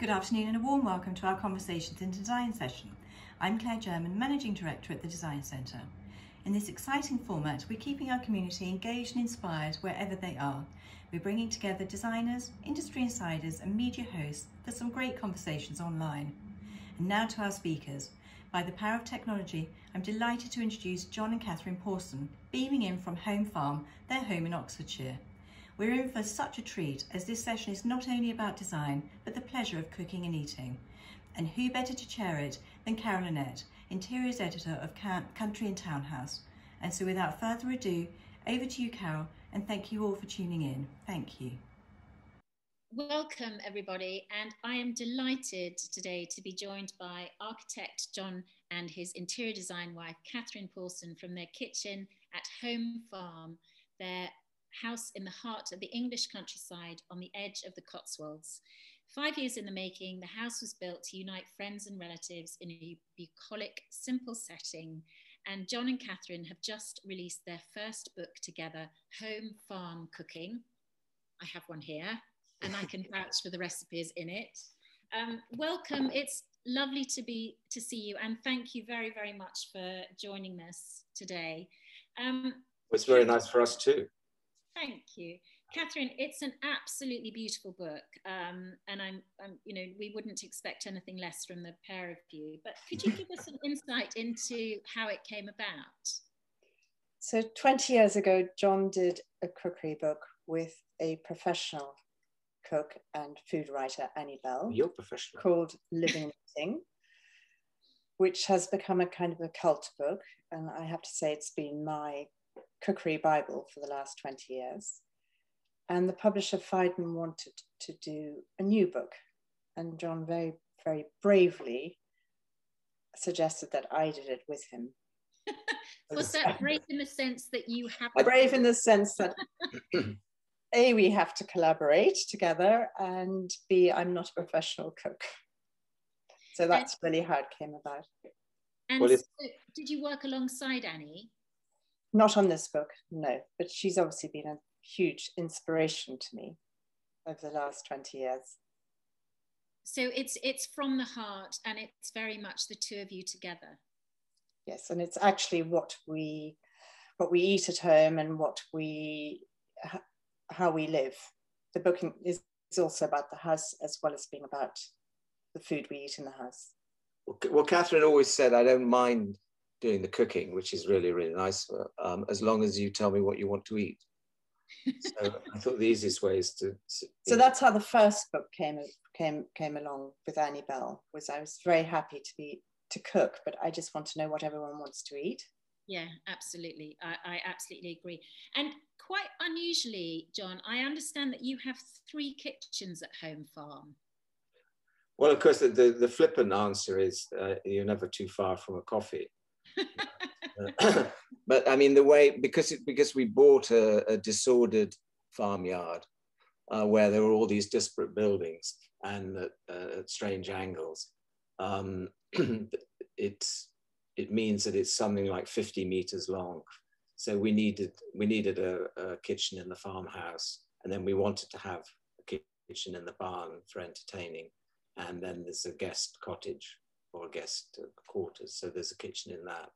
Good afternoon and a warm welcome to our Conversations in Design session. I'm Claire German, Managing Director at the Design Centre. In this exciting format, we're keeping our community engaged and inspired wherever they are. We're bringing together designers, industry insiders and media hosts for some great conversations online. And now to our speakers. By the power of technology, I'm delighted to introduce John and Catherine Pawson, beaming in from Home Farm, their home in Oxfordshire. We're in for such a treat as this session is not only about design, but the pleasure of cooking and eating. And who better to chair it than Carole Annett, Interiors Editor of Country and Townhouse. And so without further ado, over to you, Carole, and thank you all for tuning in. Thank you. Welcome, everybody, and I am delighted today to be joined by architect John and his interior design wife, Catherine Pawson, from their kitchen at Home Farm, their house in the heart of the English countryside on the edge of the Cotswolds. Five years in the making, the house was built to unite friends and relatives in a bucolic, simple setting. And John and Catherine have just released their first book together, Home Farm Cooking. I have one here, and I can vouch for the recipes in it. Um, welcome. It's lovely to be to see you, and thank you very, very much for joining us today. Um, it's very nice for us too. Thank you. Catherine, it's an absolutely beautiful book, um, and I'm, I'm, you know, we wouldn't expect anything less from the pair of you. But could you give us an insight into how it came about? So, 20 years ago, John did a cookery book with a professional cook and food writer, Annie Bell. Your professional. Called Living Eating, which has become a kind of a cult book. And I have to say, it's been my cookery Bible for the last 20 years. And the publisher Phaidon wanted to do a new book. And John very, very bravely suggested that I did it with him. Was that brave in the sense that you have brave in the sense that A, we have to collaborate together, and B, I'm not a professional cook. So that's and, really how it came about. And well, so did you work alongside Annie? Not on this book, no, but she's obviously been a huge inspiration to me over the last 20 years. So it's it's from the heart and it's very much the two of you together. Yes, and it's actually what we what we eat at home and what we how we live. The book is also about the house as well as being about the food we eat in the house. Well, Catherine always said, I don't mind doing the cooking, which is really, really nice, for, um, as long as you tell me what you want to eat. so I thought the easiest way is to. So that's how the first book came came came along with Annie Bell. Was I was very happy to be to cook, but I just want to know what everyone wants to eat. Yeah, absolutely. I, I absolutely agree. And quite unusually, John, I understand that you have three kitchens at Home Farm. Well, of course, the, the, the flippant answer is uh, you're never too far from a coffee. but I mean, the way because it, because we bought a, a disordered farmyard uh, where there were all these disparate buildings and at, uh, at strange angles, um, it it means that it's something like 50 meters long. So we needed we needed a, a kitchen in the farmhouse, and then we wanted to have a kitchen in the barn for entertaining, and then there's a guest cottage or guest quarters. So there's a kitchen in that.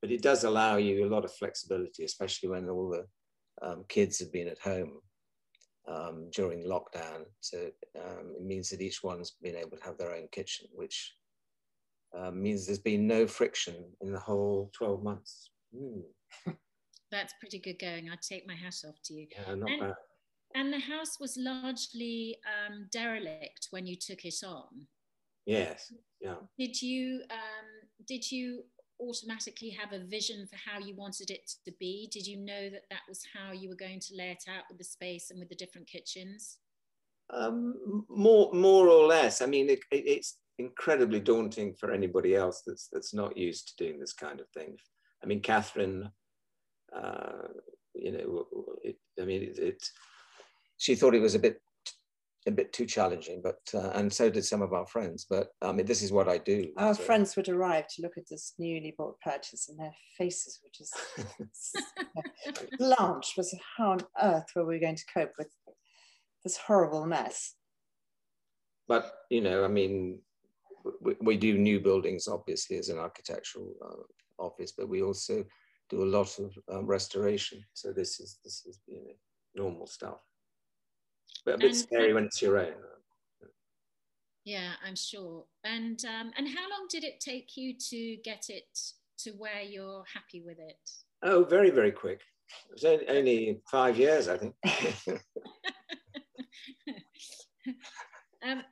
But it does allow you a lot of flexibility, especially when all the um, kids have been at home um, during lockdown. So um, it means that each one's been able to have their own kitchen, which um, means there's been no friction in the whole 12 months. Mm. That's pretty good going. I take my hat off to you. Yeah, not and, bad. And the house was largely um, derelict when you took it on. Yes. Yeah. Did you um, did you automatically have a vision for how you wanted it to be? Did you know that that was how you were going to lay it out with the space and with the different kitchens? Um, more, more or less. I mean, it, it, it's incredibly daunting for anybody else that's that's not used to doing this kind of thing. I mean, Catherine, uh, you know, it, I mean, it, it, she thought it was a bit a bit too challenging, but uh, and so did some of our friends. But I mean, this is what I do. Our so. friends would arrive to look at this newly bought purchase, and their faces were just blanched. Was how on earth were we going to cope with this horrible mess? but you know, I mean, we, we, do new buildings obviously as an architectural uh, office, but we also do a lot of um, restoration. So this is this is you know normal stuff, but a bit and, scary when it's your own. Yeah, I'm sure. And um, and how long did it take you to get it to where you're happy with it? Oh, very very quick. It was only five years, I think. um,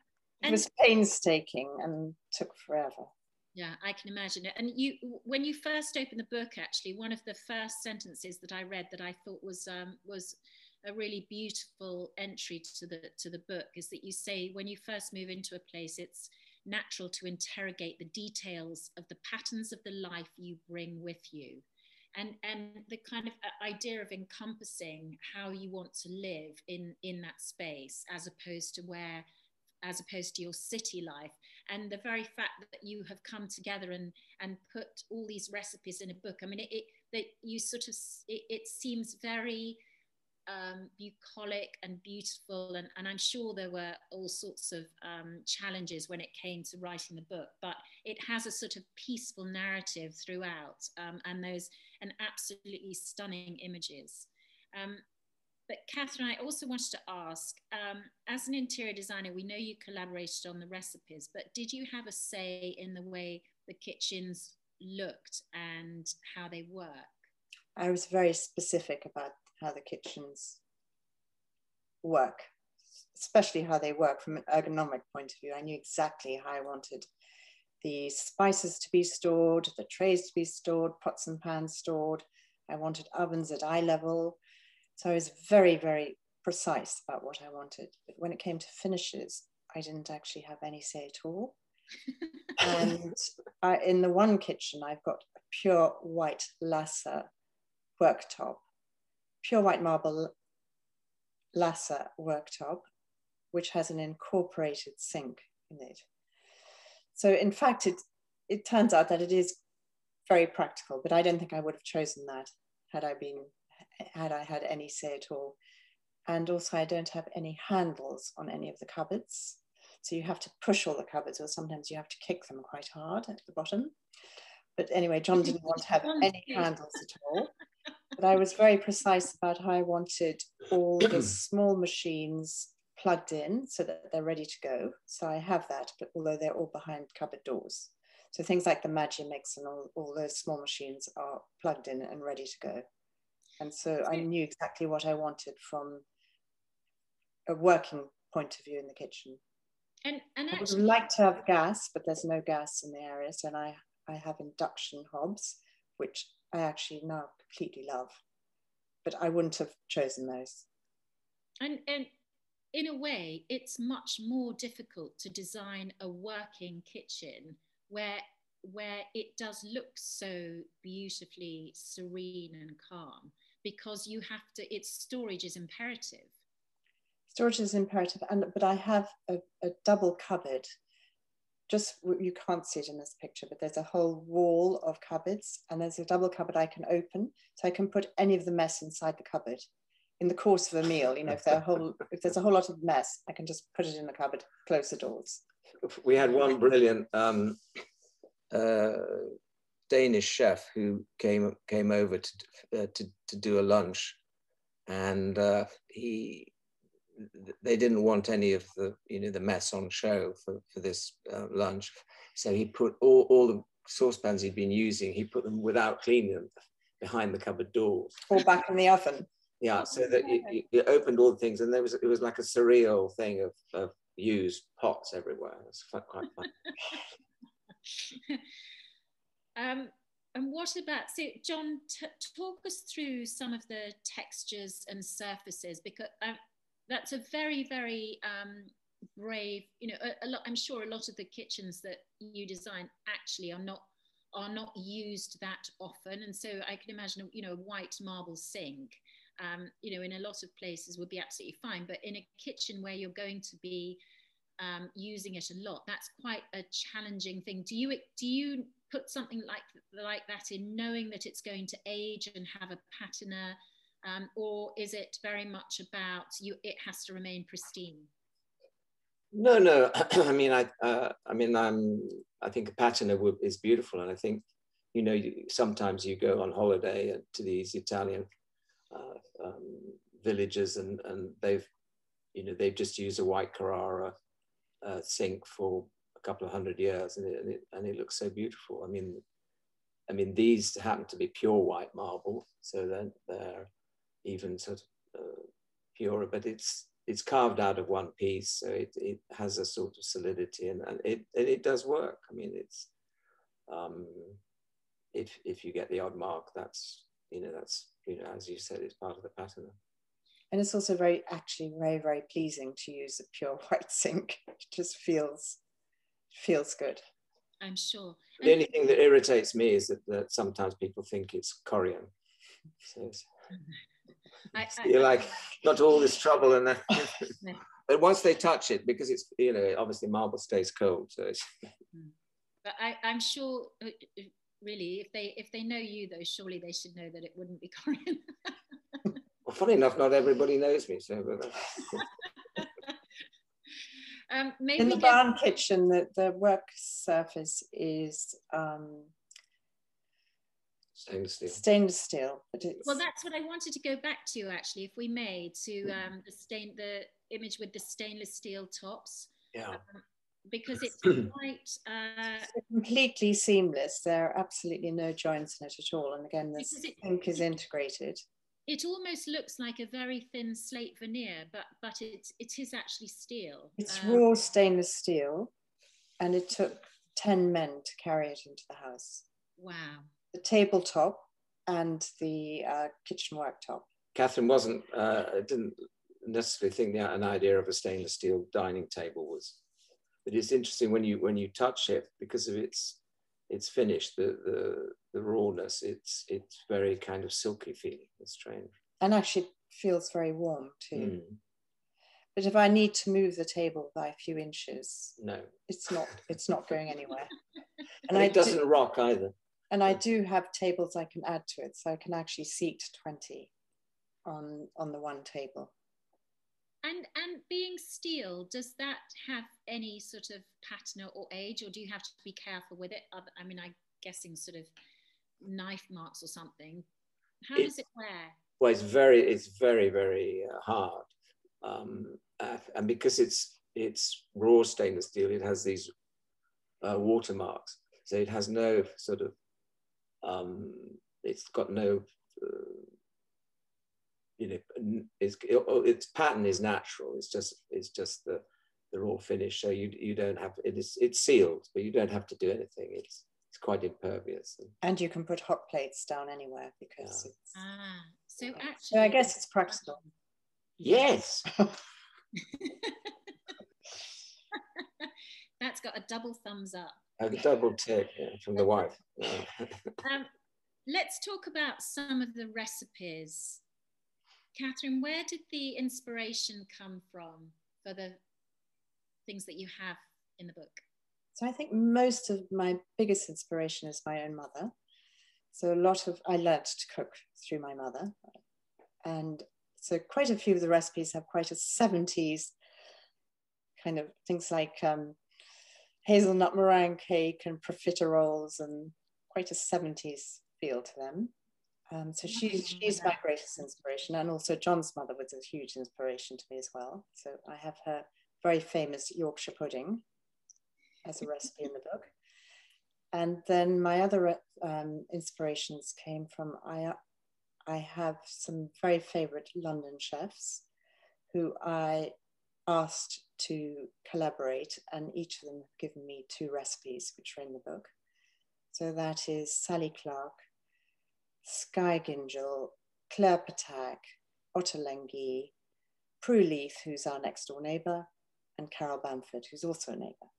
it was painstaking and took forever. Yeah, I can imagine it. And you, when you first opened the book, actually, one of the first sentences that I read that I thought was um, was a really beautiful entry to the to the book is that you say when you first move into a place, it's natural to interrogate the details of the patterns of the life you bring with you and and the kind of uh, idea of encompassing how you want to live in in that space as opposed to where as opposed to your city life. And the very fact that you have come together and and put all these recipes in a book i mean it, it that you sort of it, it seems very um, bucolic and beautiful and, and i'm sure there were all sorts of um, challenges when it came to writing the book but it has a sort of peaceful narrative throughout um, and those and absolutely stunning images um, but Catherine, I also wanted to ask, um, as an interior designer, we know you collaborated on the recipes, but did you have a say in the way the kitchens looked and how they work? I was very specific about how the kitchens work, especially how they work from an ergonomic point of view. I knew exactly how I wanted the spices to be stored, the trays to be stored, pots and pans stored. I wanted ovens at eye level. So I was very, very precise about what I wanted. But when it came to finishes, I didn't actually have any say at all. and I, in the one kitchen, I've got a pure white Lasa worktop, pure white marble Lasa worktop, which has an incorporated sink in it. So in fact, it, it turns out that it is very practical, but I don't think I would have chosen that had I been had I had any say at all. And also, I don't have any handles on any of the cupboards. So you have to push all the cupboards, or sometimes you have to kick them quite hard at the bottom. But anyway, John didn't want to have oh, any handles at all. But I was very precise about how I wanted all the small machines plugged in so that they're ready to go. So I have that, but although they're all behind cupboard doors. So things like the Magimix and all, all those small machines are plugged in and ready to go. And so I knew exactly what I wanted from a working point of view in the kitchen. And, and actually, I would like to have gas, but there's no gas in the area. So and I, I have induction hobs, which I actually now completely love. But I wouldn't have chosen those. And, and in a way, it's much more difficult to design a working kitchen where where it does look so beautifully serene and calm because you have to, its storage is imperative. Storage is imperative, and but I have a, a double cupboard. Just you can't see it in this picture, but there's a whole wall of cupboards, and there's a double cupboard I can open, so I can put any of the mess inside the cupboard in the course of a meal. You know, if, whole, if there's a whole lot of mess, I can just put it in the cupboard, close the doors. We had one brilliant um, uh, Danish chef who came came over to uh, to, to do a lunch, and uh, he they didn't want any of the you know the mess on show for for this uh, lunch, so he put all all the saucepans he'd been using he put them without cleaning them behind the cupboard door or back in the oven. Yeah, so that you, you, opened all the things, and there was it was like a surreal thing of, of used pots everywhere. It's quite quite fun. Um, and what about, so John, talk us through some of the textures and surfaces because um, that's a very, very um, brave, you know, a, a lot, I'm sure a lot of the kitchens that you design actually are not are not used that often. And so I can imagine, you know, a white marble sink, um, you know, in a lot of places would be absolutely fine. But in a kitchen where you're going to be um, using it a lot, that's quite a challenging thing. Do you do you put something like like that in, knowing that it's going to age and have a patina, um, or is it very much about you? It has to remain pristine. No, no. I mean, I, uh, I mean, I'm. I think a patina is beautiful, and I think, you know, you, sometimes you go on holiday to these Italian uh, um, villages, and and they've, you know, they've just used a white Carrara uh, sink for a couple of hundred years, and it, and it, and it looks so beautiful. I mean, I mean, these happen to be pure white marble, so they're, they're even sort of uh, purer, but it's it's carved out of one piece, so it, it has a sort of solidity, and, and it and it does work. I mean, it's um, if if you get the odd mark, that's you know that's you know as you said, it's part of the pattern. And it's also very actually very very pleasing to use a pure white zinc. It just feels feels good. I'm sure. The only thing that irritates me is that, that sometimes people think it's corian. So it's, I, I, you're like, not all this trouble and that. but once they touch it, because it's, you know, obviously marble stays cold. So it's. Hmm. But I, I'm sure, uh, uh, really, if they if they know you though, surely they should know that it wouldn't be corian. well, funny enough, not everybody knows me. So. Um, in the barn kitchen, the, the work surface is um, stainless steel. Stainless steel, but it's well. That's what I wanted to go back to actually. If we may, to um, the stain, the image with the stainless steel tops. Yeah. Um, because it's quite uh, it's completely seamless. There are absolutely no joints in it at all, and again, the ink is integrated it almost looks like a very thin slate veneer, but but it it is actually steel. It's um, raw stainless steel, and it took ten men to carry it into the house. Wow. The tabletop and the uh, kitchen worktop. Catherine wasn't uh, didn't necessarily think that an idea of a stainless steel dining table was, but it's interesting when you when you touch it because of its its finish, the the the rawness, it's it's very kind of silky feeling. It's strange. And actually feels very warm too. Mm. But if I need to move the table by a few inches, no, it's not it's not going anywhere. And, and it doesn't do, rock either. And I do have tables I can add to it, so I can actually seat 20 on on the one table. And and being steel, does that have any sort of patina or age, or do you have to be careful with it? I mean, I'm guessing sort of knife marks or something. How it, does it wear? Well, it's very, it's very, very uh, hard, um, uh, and because it's it's raw stainless steel, it has these uh, watermarks, so it has no sort of, um, it's got no uh, you know, it's, its pattern is natural. It's just it's just the the raw finish. So you you don't have it is it's sealed, but you don't have to do anything. It's it's quite impervious. And you can put hot plates down anywhere because yeah. it's ah. So actually, so I guess it's practical. Yes. That's got a double thumbs up. A double tick yeah, from the wife. Yeah. um, let's talk about some of the recipes Catherine, where did the inspiration come from for the things that you have in the book? So I think most of my biggest inspiration is my own mother. So a lot of I learnt to cook through my mother, and so quite a few of the recipes have quite a 70s kind of things like um, hazelnut meringue cake and profiteroles and quite a 70s feel to them. Um, so she's, she's my greatest inspiration. And also John's mother was a huge inspiration to me as well. So I have her very famous Yorkshire pudding as a recipe in the book. And then my other um, inspirations came from, I, I have some very favorite London chefs who I asked to collaborate and each of them have given me two recipes which are in the book. So that is Sally Clarke, Skye Gyngell, Claire Ptak, Ottolenghi, Prue Leith, who's our next door neighbour, and Carole Bamford, who's also a neighbour.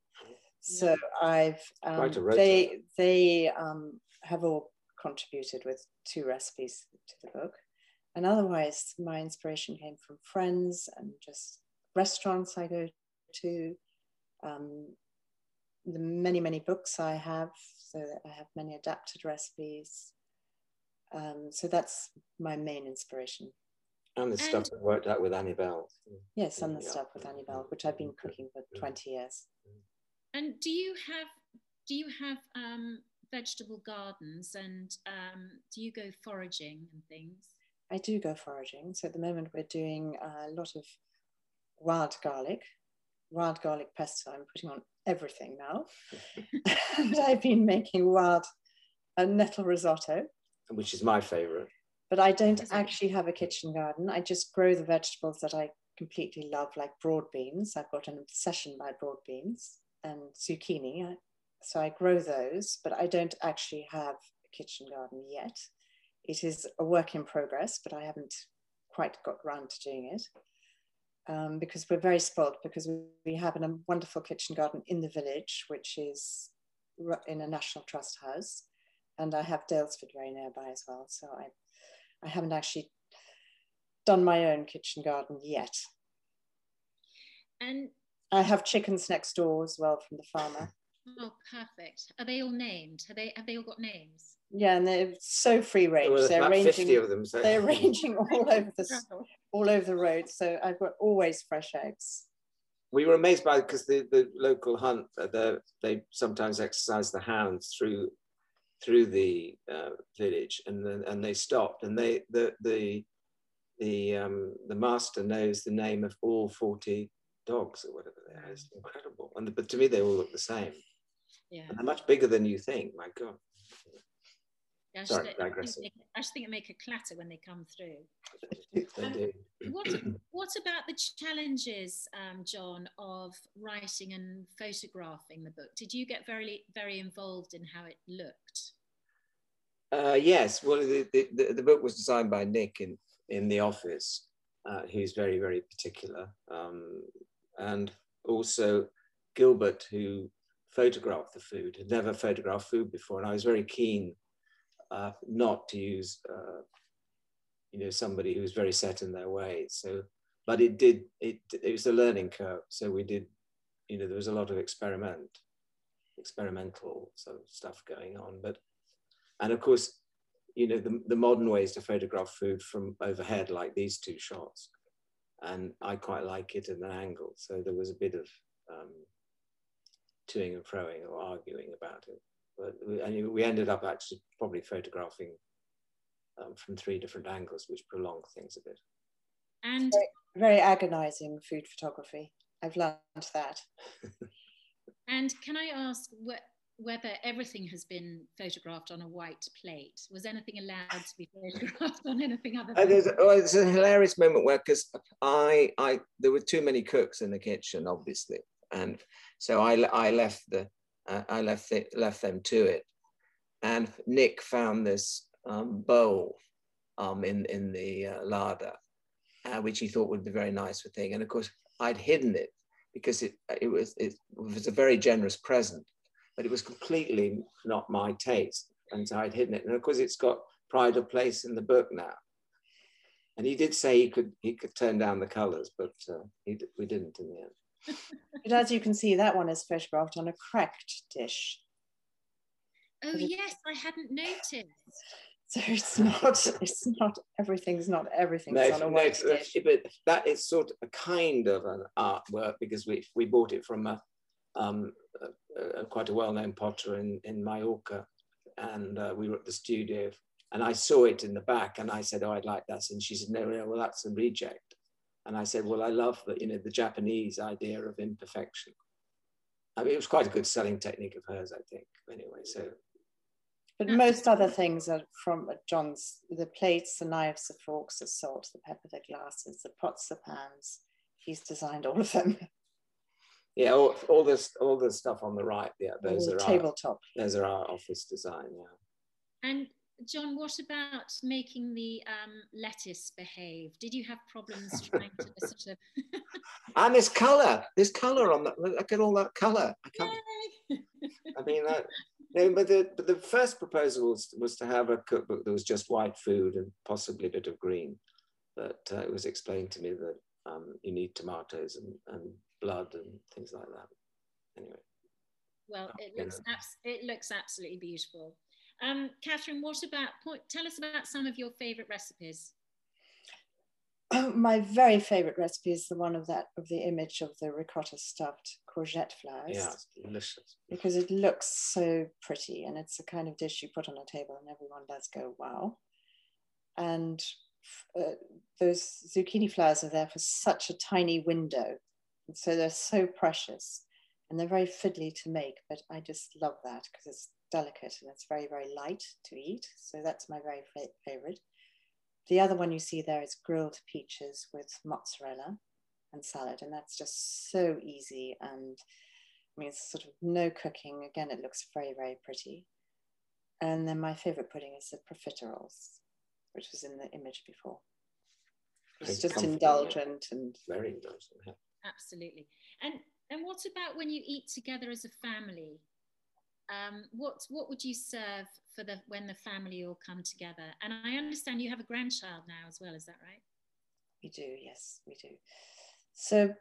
So I've um, they they um, have all contributed with two recipes to the book, and otherwise my inspiration came from friends and just restaurants I go to, um, the many many books I have. So I have many adapted recipes, um, so that's my main inspiration. And the stuff that worked out with Annie Bell. Yes, and the stuff with Annie Bell, which I've been cooking for 20 years. And do you have do you have um, vegetable gardens and um, do you go foraging and things? I do go foraging. So at the moment we're doing a lot of wild garlic, wild garlic pesto. I'm putting on everything now. and I've been making wild uh, nettle risotto. Which is my favorite. But I don't actually have a kitchen garden. I just grow the vegetables that I completely love, like broad beans. I've got an obsession by broad beans and zucchini. So I grow those, but I don't actually have a kitchen garden yet. It is a work in progress, but I haven't quite got round to doing it. Um, because we're very spoilt because we have a wonderful kitchen garden in the village, which is in a National Trust house. And I have Daylesford very nearby as well. So I, I haven't actually done my own kitchen garden yet. And I have chickens next door as well from the farmer. Oh, perfect. Are they all named? Have they have they all got names? Yeah, and they're so free range. Well, they're ranging, 50 of them. So. They're ranging all over the all over the road. So I've got always fresh eggs. We were amazed by because the, the local hunt, uh, they sometimes exercise the hounds through through the uh, village, and then and they stopped, and they the the the um, the master knows the name of all forty dogs or whatever they are. It's incredible. And the, but to me, they all look the same. Yeah. And they're much bigger than you think. My God. Yeah, Sorry, I, just think it make a clatter when they come through. do. What, what about the challenges, um, John, of writing and photographing the book? Did you get very, very involved in how it looked? Uh, yes. Well, the, the, the book was designed by Nick in, in the office, uh, who's very, very particular. Um, and also Gilbert, who photographed the food, had never photographed food before. And I was very keen uh, not to use, uh, you know, somebody who's very set in their ways. So, but it did, it, it was a learning curve. So we did, you know, there was a lot of experiment, experimental sort of stuff going on. But, and of course, you know, the, the modern ways to photograph food from overhead, like these two shots. And I quite like it at an angle. So there was a bit of um, toing and froing or arguing about it. But we, and we ended up actually probably photographing um, from three different angles, which prolonged things a bit. And very, very agonizing food photography. I've learned that. and can I ask what, whether everything has been photographed on a white plate? Was anything allowed to be photographed on anything other? Uh, there's, oh, there's a hilarious moment where, because I, I, there were too many cooks in the kitchen, obviously, and so I, I left the I left it, left them to it. And Nick found this um, bowl um, in in the uh, larder, uh, which he thought would be very nice for thing. And of course, I'd hidden it because it it was it was a very generous present, but it was completely not my taste, and so I'd hidden it. And of course, it's got pride of place in the book now. And he did say he could he could turn down the colours, but uh, he, we didn't in the end but as you can see, that one is photographed on a cracked dish. Oh yes, I hadn't noticed. So it's not, it's not, everything's not everything. no, on a no, white dish. But that is sort of a kind of an artwork because we, we bought it from a, um, a, a quite a well-known potter in, in Mallorca. And uh, we were at the studio and I saw it in the back and I said, oh, I'd like that. And she said, no, no, well, that's a reject. And I said, well, I love the, you know, the Japanese idea of imperfection. I mean, it was quite a good selling technique of hers, I think, anyway, so. But most other things are from John's, the plates, the knives, the forks, the salt, the pepper, the glasses, the pots, the pans. He's designed all of them. Yeah, all, all this, all the stuff on the right, yeah, those all are tabletop. Our, those are our office design, yeah. And John, what about making the um, lettuce behave? Did you have problems trying to sort of? and this colour, this colour on that. Look at all that colour. I can't. I mean, that, no, but the but the first proposal was, was to have a cookbook that was just white food and possibly a bit of green, but uh, it was explained to me that um, you need tomatoes and, and blood and things like that. Anyway. Well, it looks it looks absolutely beautiful. Um, Catherine, what about, tell us about some of your favorite recipes. my very favorite recipe is the one of that of the image of the ricotta stuffed courgette flowers. Yeah, delicious. Because it looks so pretty and it's the kind of dish you put on a table and everyone does go, wow. And uh, those zucchini flowers are there for such a tiny window. And so they're so precious and they're very fiddly to make, but I just love that because it's delicate and it's very, very light to eat. So that's my very favorite. The other one you see there is grilled peaches with mozzarella and salad, and that's just so easy. And I mean, it's sort of no cooking. Again, it looks very, very pretty. And then my favorite pudding is the profiteroles, which was in the image before. It's just indulgent and very indulgent. Yeah. Absolutely. And and what about when you eat together as a family? Um, what what would you serve for the when the family all come together? And I understand you have a grandchild now as well. Is that right? We do. Yes, we do. So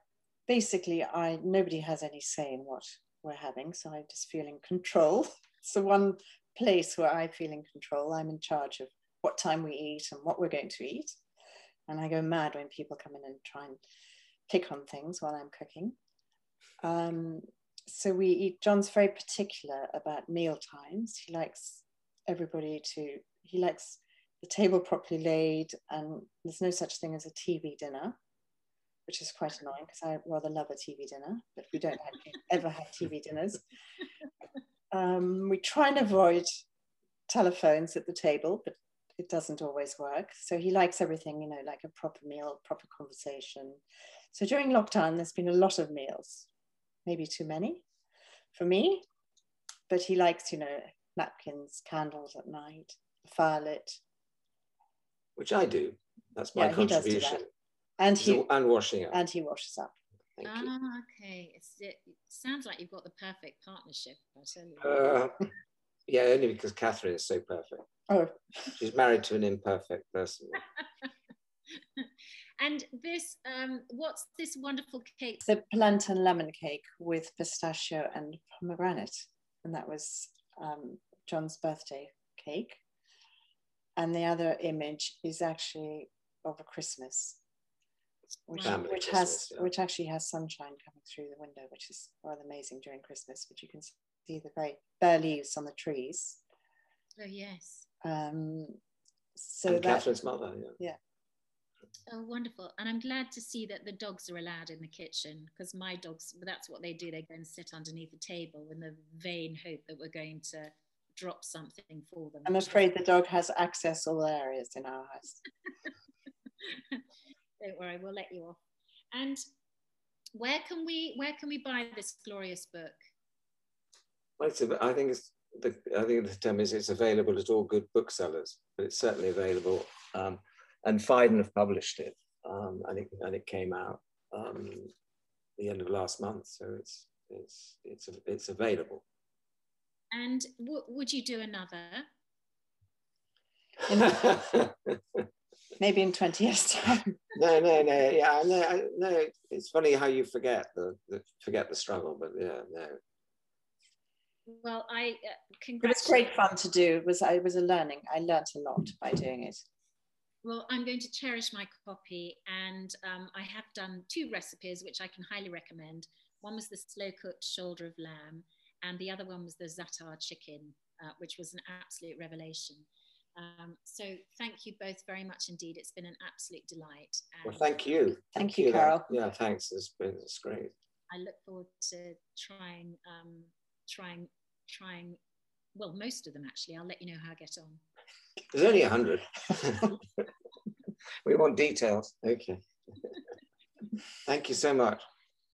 basically, I nobody has any say in what we're having. So I just feel in control. It's the one place where I feel in control. I'm in charge of what time we eat and what we're going to eat. And I go mad when people come in and try and pick on things while I'm cooking. Um, so we eat, John's very particular about meal times. He likes everybody to, he likes the table properly laid and there's no such thing as a TV dinner, which is quite annoying because I rather love a TV dinner, but we don't ever have TV dinners. Um, we try and avoid telephones at the table, but it doesn't always work. So he likes everything, you know, like a proper meal, proper conversation. So during lockdown, there's been a lot of meals maybe too many for me. But he likes, you know, napkins, candles at night, firelit. Which I do. That's my yeah, contribution. He does do that. And he and washing up. And he washes up. Thank ah, you. okay. It's, it sounds like you've got the perfect partnership. I tell you. Uh, yeah, only because Catherine is so perfect. Oh. She's married to an imperfect person. And this, um, what's this wonderful cake? The plantain lemon cake with pistachio and pomegranate. And that was um, John's birthday cake. And the other image is actually of a Christmas, which, which has yeah. which actually has sunshine coming through the window, which is rather amazing during Christmas. But you can see the very bare leaves on the trees. Oh yes. Um, so and that, Catherine's mother. Yeah. Yeah. Oh, wonderful. And I'm glad to see that the dogs are allowed in the kitchen because my dogs, that's what they do. They go and sit underneath the table in the vain hope that we're going to drop something for them. I'm afraid the dog has access all areas in our house. Don't worry, we'll let you off. And where can we where can we buy this glorious book? Well, it's a, I think it's the I think the term is it's available at all good booksellers, but it's certainly available. Um, and Phaidon have published it, um, and it and it came out um, the end of last month, so it's it's it's it's available. And would you do another? Maybe in twenty years' time. no, no, no. Yeah, no, no. It's funny how you forget the, the forget the struggle, but yeah, no. Well, I uh, congratulate. It was great fun to do. It was I was a learning. I learnt a lot by doing it. Well, I'm going to cherish my copy, and um, I have done two recipes which I can highly recommend. One was the slow cooked shoulder of lamb, and the other one was the za'atar chicken, uh, which was an absolute revelation. Um, so thank you both very much indeed. It's been an absolute delight. well, thank you. Thank, thank you, Carole. Yeah, thanks. It's been it's great. I look forward to trying, um, trying, trying. Well, most of them actually. I'll let you know how I get on. There's only a hundred. we want details. Okay. Thank you so much.